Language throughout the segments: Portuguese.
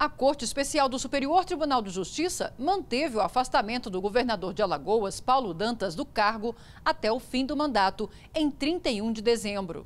A Corte Especial do Superior Tribunal de Justiça manteve o afastamento do governador de Alagoas, Paulo Dantas, do cargo até o fim do mandato, em 31 de dezembro.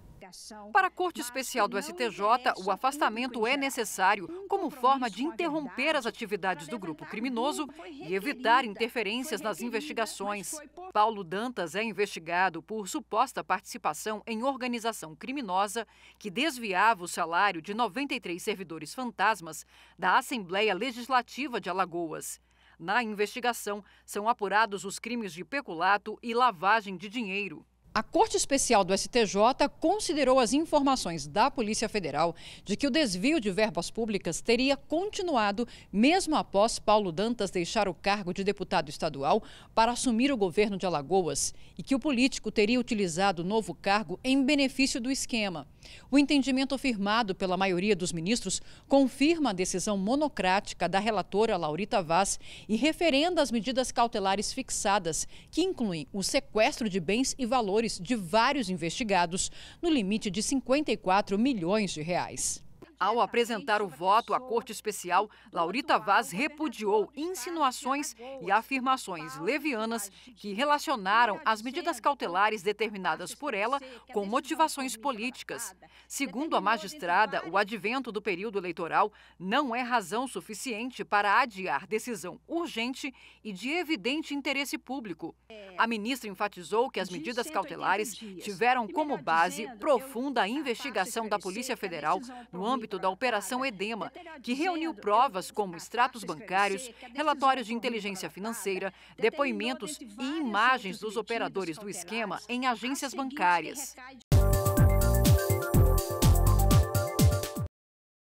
Para a Corte Especial do STJ, o afastamento é necessário como forma de interromper as atividades do grupo criminoso e evitar interferências nas investigações. Paulo Dantas é investigado por suposta participação em organização criminosa que desviava o salário de 93 servidores fantasmas da Assembleia Legislativa de Alagoas. Na investigação, são apurados os crimes de peculato e lavagem de dinheiro. A Corte Especial do STJ considerou as informações da Polícia Federal de que o desvio de verbas públicas teria continuado mesmo após Paulo Dantas deixar o cargo de deputado estadual para assumir o governo de Alagoas e que o político teria utilizado o novo cargo em benefício do esquema. O entendimento firmado pela maioria dos ministros confirma a decisão monocrática da relatora Laurita Vaz e referenda as medidas cautelares fixadas, que incluem o sequestro de bens e valores de vários investigados, no limite de 54 milhões de reais. Ao apresentar o voto à Corte Especial, Laurita Vaz repudiou insinuações e afirmações levianas que relacionaram as medidas cautelares determinadas por ela com motivações políticas. Segundo a magistrada, o advento do período eleitoral não é razão suficiente para adiar decisão urgente e de evidente interesse público. A ministra enfatizou que as medidas cautelares tiveram como base profunda investigação da Polícia Federal no âmbito âmbito da Operação Edema, que reuniu provas como extratos bancários, relatórios de inteligência financeira, depoimentos e imagens dos operadores do esquema em agências bancárias.